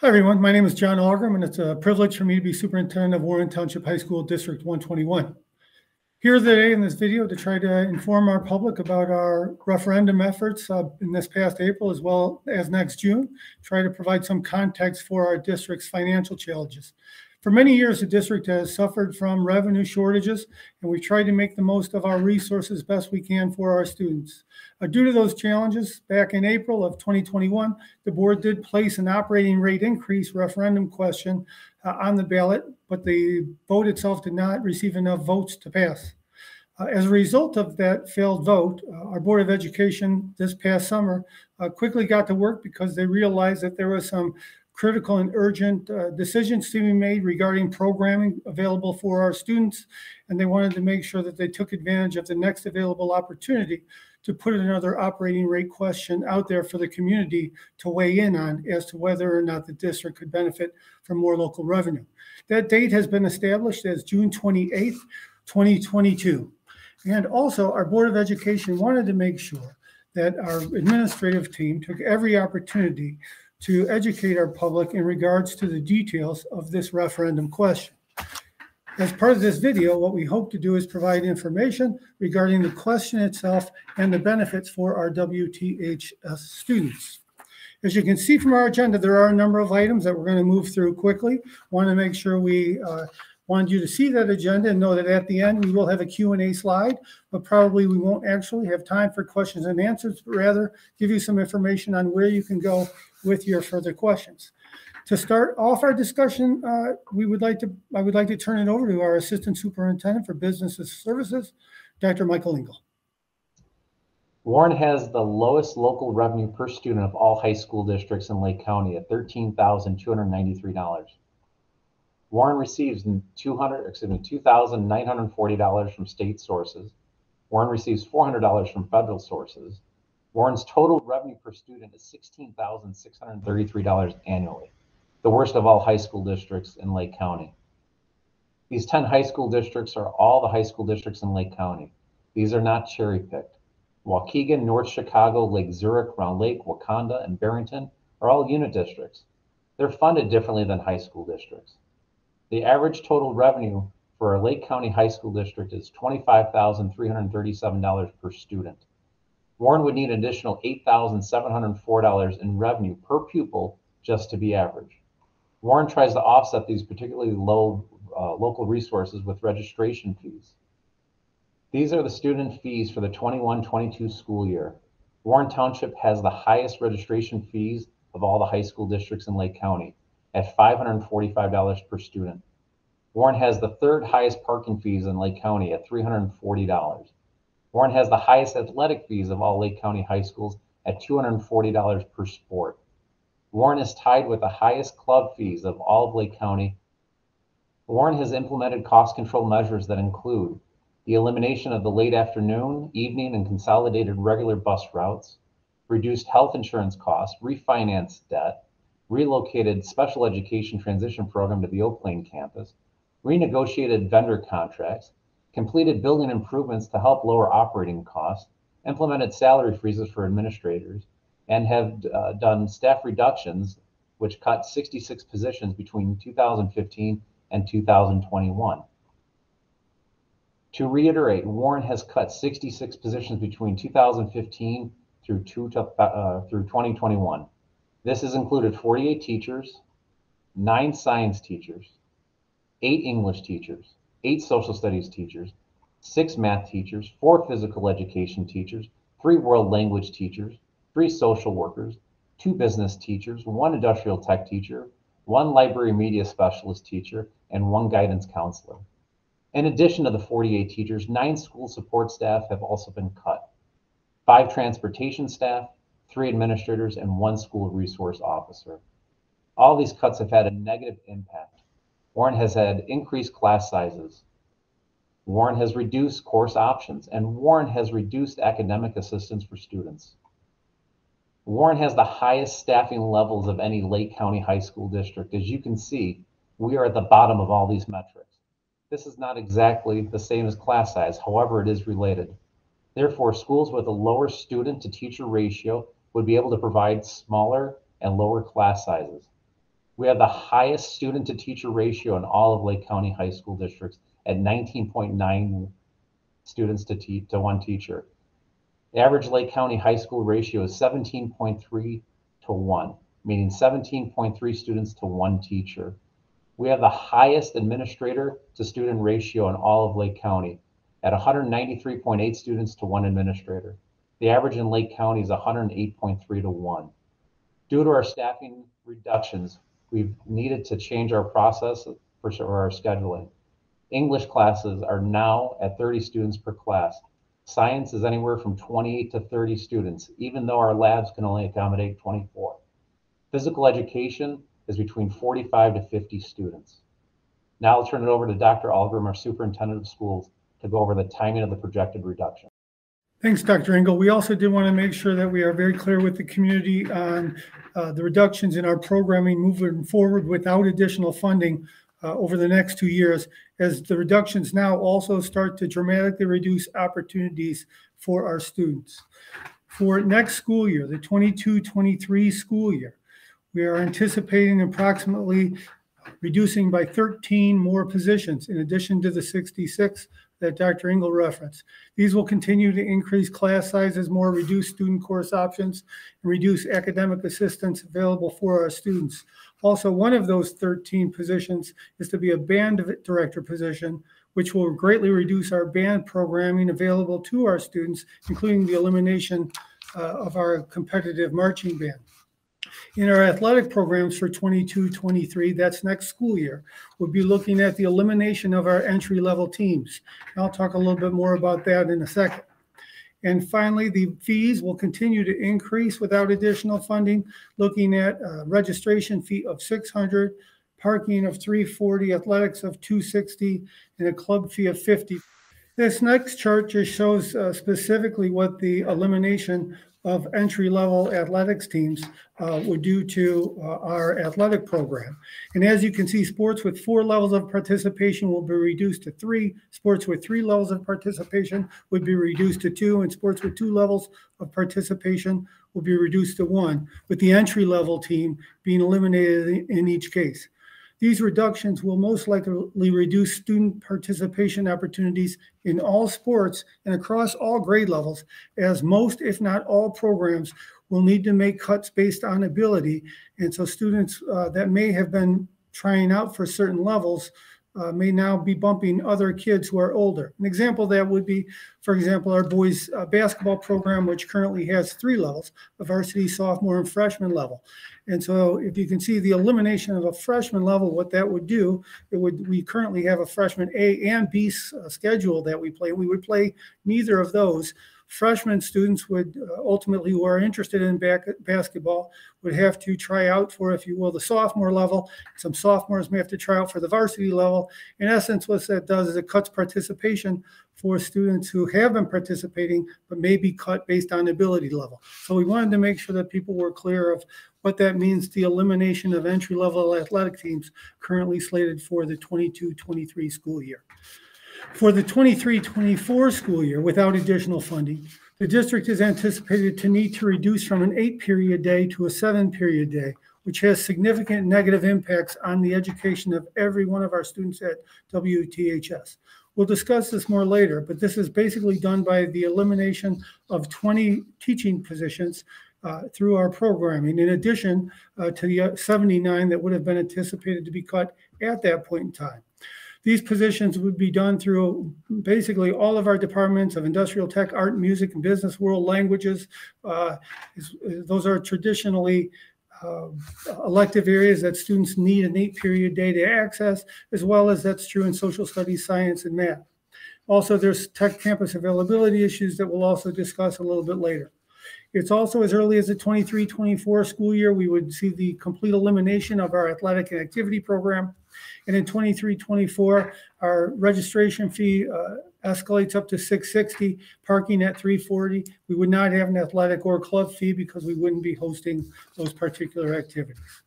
Hi, everyone. My name is John Algrim, and it's a privilege for me to be superintendent of Warren Township High School District 121. Here today in this video to try to inform our public about our referendum efforts uh, in this past April as well as next June, try to provide some context for our district's financial challenges. For many years, the district has suffered from revenue shortages, and we've tried to make the most of our resources best we can for our students. Uh, due to those challenges, back in April of 2021, the board did place an operating rate increase referendum question uh, on the ballot, but the vote itself did not receive enough votes to pass. Uh, as a result of that failed vote, uh, our Board of Education this past summer uh, quickly got to work because they realized that there was some critical and urgent uh, decisions to be made regarding programming available for our students. And they wanted to make sure that they took advantage of the next available opportunity to put another operating rate question out there for the community to weigh in on as to whether or not the district could benefit from more local revenue. That date has been established as June 28th, 2022. And also, our Board of Education wanted to make sure that our administrative team took every opportunity to educate our public in regards to the details of this referendum question. As part of this video, what we hope to do is provide information regarding the question itself and the benefits for our WTHS students. As you can see from our agenda, there are a number of items that we're going to move through quickly. Want to make sure we uh, wanted you to see that agenda and know that at the end we will have a Q&A slide, but probably we won't actually have time for questions and answers, but rather give you some information on where you can go with your further questions. To start off our discussion, uh, we would like to I would like to turn it over to our Assistant Superintendent for Business Services, Dr. Michael Engel. Warren has the lowest local revenue per student of all high school districts in Lake County at $13,293. Warren receives 200, excuse me, $2,940 from state sources. Warren receives $400 from federal sources. Warren's total revenue per student is $16,633 annually, the worst of all high school districts in Lake County. These 10 high school districts are all the high school districts in Lake County. These are not cherry picked. Waukegan, North Chicago, Lake Zurich, Round Lake, Wauconda, and Barrington are all unit districts. They're funded differently than high school districts. The average total revenue for a Lake County high school district is $25,337 per student. Warren would need an additional $8,704 in revenue per pupil just to be average. Warren tries to offset these particularly low uh, local resources with registration fees. These are the student fees for the 21-22 school year. Warren Township has the highest registration fees of all the high school districts in Lake County at $545 per student. Warren has the third highest parking fees in Lake County at $340. Warren has the highest athletic fees of all Lake County high schools at $240 per sport. Warren is tied with the highest club fees of all of Lake County. Warren has implemented cost control measures that include the elimination of the late afternoon, evening, and consolidated regular bus routes, reduced health insurance costs, refinanced debt, relocated special education transition program to the O'Plaine campus, renegotiated vendor contracts, completed building improvements to help lower operating costs, implemented salary freezes for administrators, and have uh, done staff reductions, which cut 66 positions between 2015 and 2021. To reiterate, Warren has cut 66 positions between 2015 through, two, uh, through 2021. This has included 48 teachers, nine science teachers, eight English teachers, eight social studies teachers, six math teachers, four physical education teachers, three world language teachers, three social workers, two business teachers, one industrial tech teacher, one library media specialist teacher, and one guidance counselor. In addition to the 48 teachers, nine school support staff have also been cut. Five transportation staff, three administrators, and one school resource officer. All these cuts have had a negative impact Warren has had increased class sizes. Warren has reduced course options, and Warren has reduced academic assistance for students. Warren has the highest staffing levels of any Lake County high school district. As you can see, we are at the bottom of all these metrics. This is not exactly the same as class size, however, it is related. Therefore, schools with a lower student to teacher ratio would be able to provide smaller and lower class sizes. We have the highest student to teacher ratio in all of Lake County high school districts at 19.9 students to, te- to one teacher. The average Lake County high school ratio is 17.3 to 1, meaning 17.3 students to one teacher. We have the highest administrator to student ratio in all of Lake County at 193.8 students to one administrator. The average in Lake County is 108.3 to 1. Due to our staffing reductions, we've needed to change our process for our scheduling. English classes are now at 30 students per class. Science is anywhere from 28 to 30 students, even though our labs can only accommodate 24. Physical education is between 45 to 50 students. Now I'll turn it over to Dr. Algrim, our superintendent of schools, to go over the timing of the projected reduction. Thanks, Dr. Engel. We also did want to make sure that we are very clear with the community on uh, the reductions in our programming moving forward without additional funding uh, over the next two years, as the reductions now also start to dramatically reduce opportunities for our students. For next school year, the 22-23 school year, we are anticipating approximately reducing by 13 more positions in addition to the 66 that Dr. Engel referenced. These will continue to increase class sizes, more reduce student course options, and reduce academic assistance available for our students. Also, one of those 13 positions is to be a band director position, which will greatly reduce our band programming available to our students, including the elimination uh, of our competitive marching band. In our athletic programs for 22, 23, that's next school year, we'll be looking at the elimination of our entry level teams. I'll talk a little bit more about that in a second. And finally, the fees will continue to increase without additional funding, looking at registration fee of 600, parking of 340, athletics of 260, and a club fee of 50. This next chart just shows uh, specifically what the elimination of entry-level athletics teams uh, were due to uh, our athletic program. And as you can see, sports with four levels of participation will be reduced to three. Sports with three levels of participation would be reduced to two, and sports with two levels of participation will be reduced to one, with the entry-level team being eliminated in each case. These reductions will most likely reduce student participation opportunities in all sports and across all grade levels, as most, if not all, programs will need to make cuts based on ability. And so students uh, that may have been trying out for certain levels uh, may now be bumping other kids who are older. An example that would be, for example, our boys uh, basketball program, which currently has three levels, a varsity, sophomore, and freshman level. And so if you can see the elimination of a freshman level, what that would do, it would, we currently have a freshman A and B uh, schedule that we play. We would play neither of those freshman students would uh, ultimately, who are interested in back, basketball, would have to try out for, if you will, the sophomore level. Some sophomores may have to try out for the varsity level. In essence, what that does is it cuts participation for students who have been participating but may be cut based on ability level. So we wanted to make sure that people were clear of what that means the elimination of entry level athletic teams currently slated for the 22 23 school year. For the 23-24 school year, without additional funding, the district is anticipated to need to reduce from an eight-period day to a seven-period day, which has significant negative impacts on the education of every one of our students at WTHS. We'll discuss this more later, but this is basically done by the elimination of 20 teaching positions uh, through our programming, in addition uh, to the 79 that would have been anticipated to be cut at that point in time. These positions would be done through basically all of our departments of industrial tech, art, music, and business, world languages. Uh, is, those are traditionally uh, elective areas that students need an eight period day to access, as well as that's true in social studies, science, and math. Also, there's tech campus availability issues that we'll also discuss a little bit later. It's also as early as the 23 24 school year, we would see the complete elimination of our athletic and activity program. And in 23 24, our registration fee uh, escalates up to 660, parking at 340. We would not have an athletic or club fee because we wouldn't be hosting those particular activities.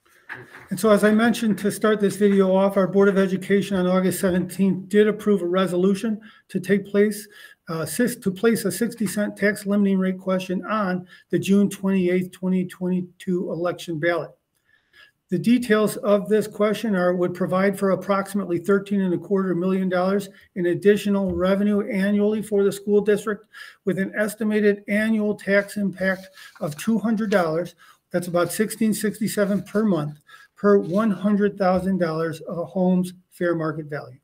And so, as I mentioned to start this video off, our Board of Education on August 17th did approve a resolution to take place uh, to place a 60 cent tax limiting rate question on the June 28th, 2022 election ballot. The details of this question are, would provide for approximately thirteen and a quarter million dollars in additional revenue annually for the school district with an estimated annual tax impact of two hundred dollars. That's about sixteen sixty-seven per month per one hundred thousand dollars of a home's fair market value.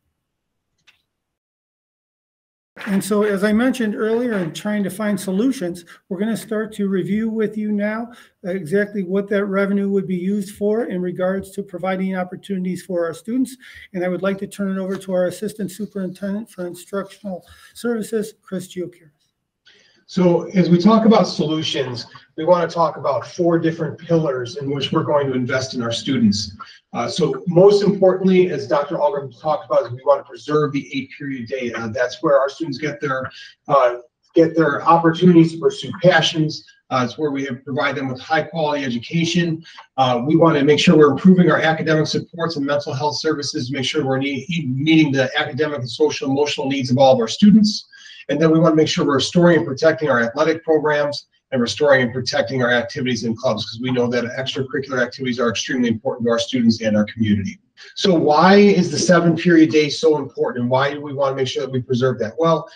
And so, as I mentioned earlier, in trying to find solutions, we're going to start to review with you now exactly what that revenue would be used for in regards to providing opportunities for our students. And I would like to turn it over to our Assistant Superintendent for Instructional Services, Chris Giucchiaro. So as we talk about solutions, we want to talk about four different pillars in which we're going to invest in our students. Uh, so most importantly, as Dr. Algrim talked about, is we want to preserve the eight period data. That's where our students get their uh, get their opportunities to pursue passions. Uh, it's where we provide them with high quality education. Uh, we want to make sure we're improving our academic supports and mental health services, to make sure we're meeting the academic and social emotional needs of all of our students. And then we want to make sure we're restoring and protecting our athletic programs and restoring and protecting our activities in clubs because we know that extracurricular activities are extremely important to our students and our community. So why is the seven period day so important and why do we want to make sure that we preserve that? Well,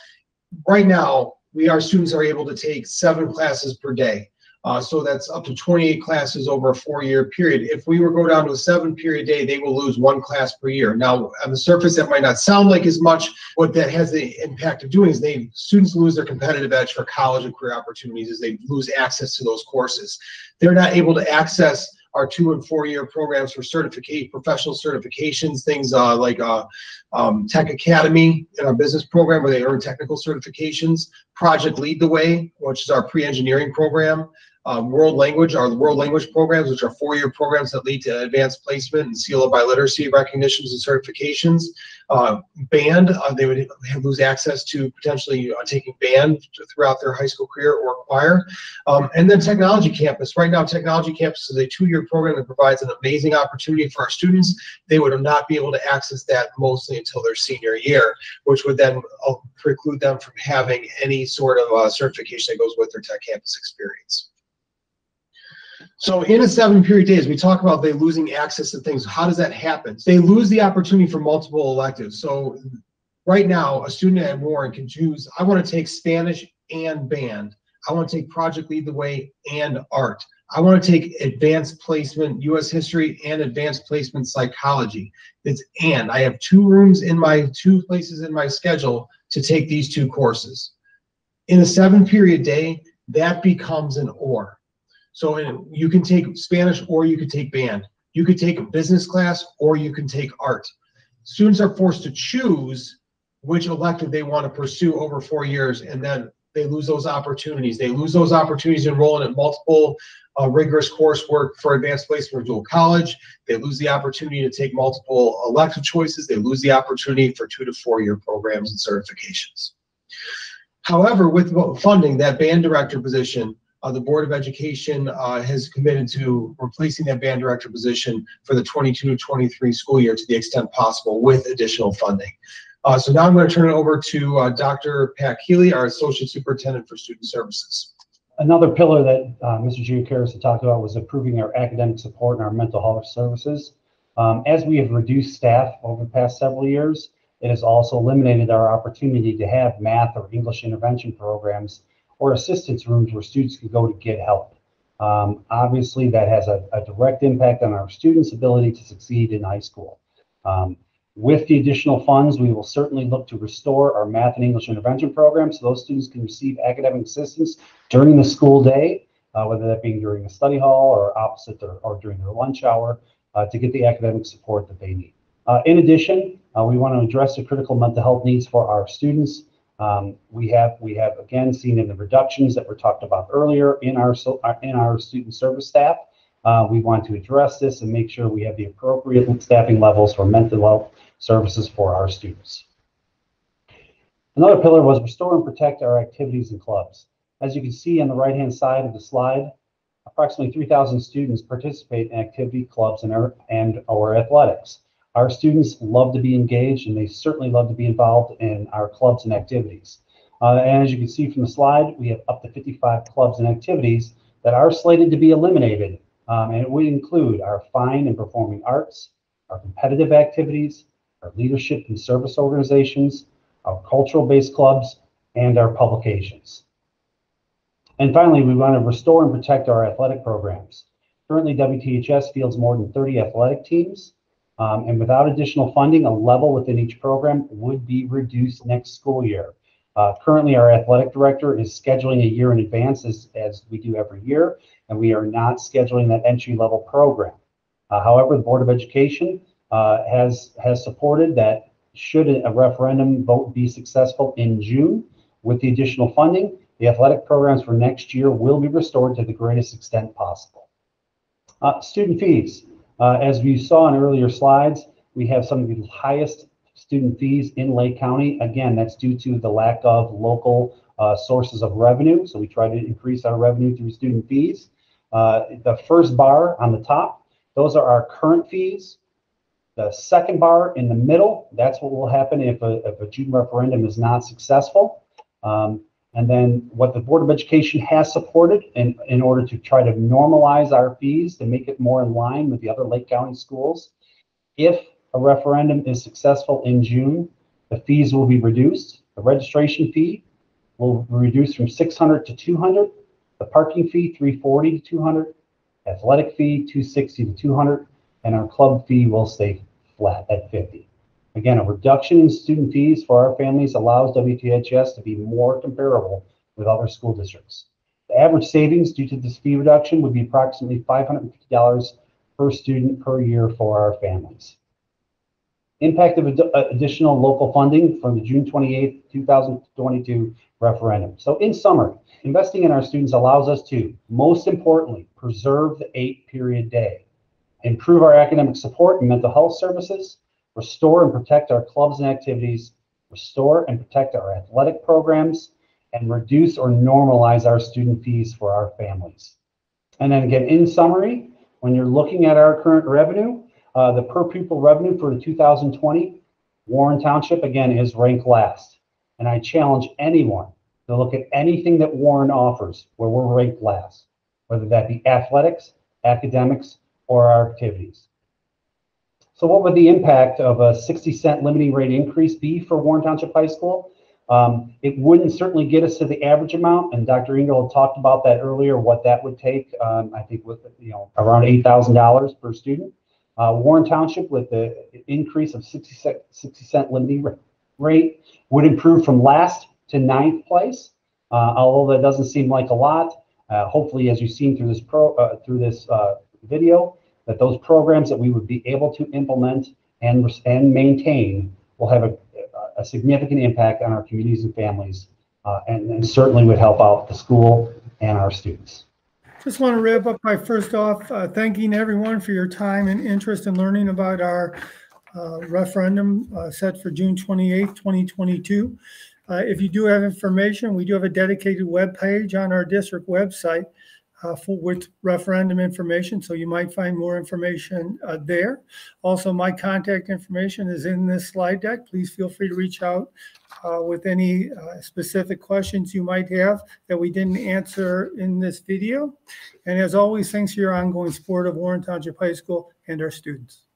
right now, we our students are able to take seven classes per day. Uh, so that's up to 28 classes over a four-year period. If we were go down to a seven-period day, they will lose one class per year. Now, on the surface, that might not sound like as much. What that has the impact of doing is they students lose their competitive edge for college and career opportunities as they lose access to those courses. They're not able to access our two and four year programs for certificate professional certifications, things uh, like uh, um, Tech Academy in our business program where they earn technical certifications, Project Lead the Way, which is our pre-engineering program, um, world language, our world language programs, which are four-year programs that lead to advanced placement and seal of biliteracy recognitions and certifications. Uh, band, uh, they would lose access to potentially uh, taking band throughout their high school career or choir. Um, and then Technology Campus. Right now, Technology Campus is a two-year program that provides an amazing opportunity for our students. They would not be able to access that mostly until their senior year, which would then uh, preclude them from having any sort of uh, certification that goes with their Tech Campus experience. So in a seven period days, we talk about they losing access to things. How does that happen? They lose the opportunity for multiple electives. So right now, a student at Warren can choose, I want to take Spanish and band. I want to take Project Lead the Way and art. I want to take advanced placement, US history and advanced placement psychology. It's and I have two rooms in my two places in my schedule to take these two courses. In a seven period day, that becomes an or. So you can take Spanish or you could take band. You could take a business class or you can take art. Students are forced to choose which elective they want to pursue over four years, and then they lose those opportunities. They lose those opportunities enrolling in multiple uh, rigorous coursework for advanced placement or dual college. They lose the opportunity to take multiple elective choices. They lose the opportunity for two to four year programs and certifications. However, with funding, that band director position uh, the Board of Education uh, has committed to replacing that band director position for the 22-23 school year to the extent possible with additional funding. Uh, so now I'm going to turn it over to uh, Dr. Pat Keeley, our Associate Superintendent for Student Services. Another pillar that uh, Mr. Giucaris had talked about was improving our academic support and our mental health services. Um, as we have reduced staff over the past several years, it has also eliminated our opportunity to have math or English intervention programs or assistance rooms where students can go to get help. Um, obviously, that has a, a, direct impact on our students' ability to succeed in high school. Um, with the additional funds, we will certainly look to restore our math and English intervention programs so those students can receive academic assistance during the school day, uh, whether that being during the study hall or opposite their, or during their lunch hour, uh, to get the academic support that they need. Uh, in addition, uh, we want to address the critical mental health needs for our students. Um, we have we have again seen in the reductions that were talked about earlier in our uh, in our student service staff. Uh, we want to address this and make sure we have the appropriate staffing levels for mental health services for our students. Another pillar was restore and protect our activities and clubs. As you can see on the right-hand side of the slide, approximately 3,000 students participate in activity clubs and, or, and or athletics. Our students love to be engaged and they certainly love to be involved in our clubs and activities. Uh, and as you can see from the slide, we have up to 55 clubs and activities that are slated to be eliminated Um, and it would include our fine and performing arts, our competitive activities, our leadership and service organizations, our cultural-based clubs, and our publications. And finally, we want to restore and protect our athletic programs. Currently, WTHS fields more than 30 athletic teams, um, and without additional funding, a level within each program would be reduced next school year. Uh, currently, our athletic director is scheduling a year in advance, as, as we do every year, and we are not scheduling that entry-level program. Uh, however, the Board of Education uh, has has supported that should a referendum vote be successful in June with the additional funding, the athletic programs for next year will be restored to the greatest extent possible. Uh, student fees. Uh, as we saw in earlier slides, we have some of the highest student fees in Lake County. Again, that's due to the lack of local uh, sources of revenue. So we try to increase our revenue through student fees. Uh, the first bar on the top, those are our current fees. The second bar in the middle, that's what will happen if a, if a June referendum is not successful. Um, and then what the Board of Education has supported in, in order to try to normalize our fees to make it more in line with the other Lake County schools. If a referendum is successful in June, the fees will be reduced. The registration fee will be reduced from 600 to 200. The parking fee 340 to 200. Athletic fee 260 to 200, and our club fee will stay flat at 50. Again, a reduction in student fees for our families allows WTHS to be more comparable with other school districts. The average savings due to this fee reduction would be approximately $550 per student per year for our families. Impact of ad- additional local funding from the June 28, 2022 referendum. So in summary, investing in our students allows us to, most importantly, preserve the eight period day, improve our academic support and mental health services, restore and protect our clubs and activities, restore and protect our athletic programs, and reduce or normalize our student fees for our families. And then again, in summary, when you're looking at our current revenue, uh, the per pupil revenue for the 2020, Warren Township again is ranked last. And I challenge anyone to look at anything that Warren offers where we're ranked last, whether that be athletics, academics, or our activities. So what would the impact of a 60 cent limiting rate increase be for Warren Township High School? Um, it wouldn't certainly get us to the average amount, and Dr. Engel talked about that earlier, what that would take. Um, I think with you know around eight thousand dollars per student. Uh, Warren Township with the increase of 60 cent, 60 cent limiting rate would improve from last to ninth place. Uh, although that doesn't seem like a lot, uh, hopefully, as you've seen through this pro uh, through this uh, video, that those programs that we would be able to implement and, and maintain will have a, a significant impact on our communities and families uh, and, and, certainly would help out the school and our students. Just want to wrap up by first off uh, thanking everyone for your time and interest in learning about our uh, referendum uh, set for June 28, 2022. Uh, if you do have information, we do have a dedicated web page on our district website uh, for, with referendum information, so you might find more information uh, there. Also, my contact information is in this slide deck. Please feel free to reach out uh, with any uh, specific questions you might have that we didn't answer in this video. And as always, thanks for your ongoing support of Warren Township High School and our students.